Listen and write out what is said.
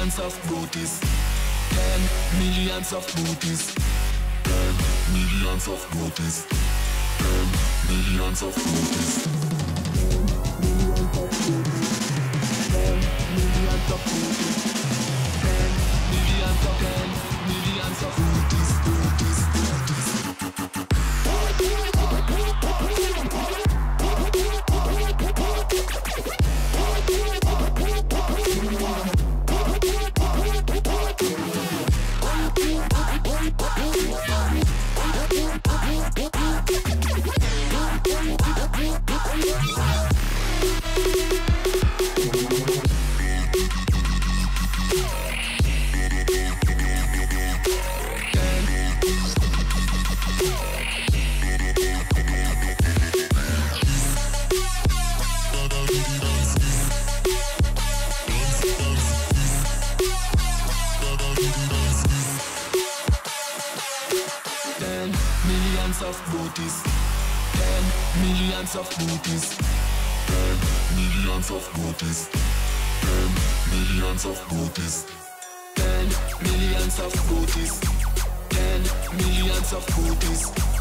of booties. Ten millions of booties. Ten millions of booties. Ten millions of booties. Ten millions of booties. Ten millions of booties. Ten millions of booties. Ten millions of booties. Ten millions of booties. Ten millions of booties.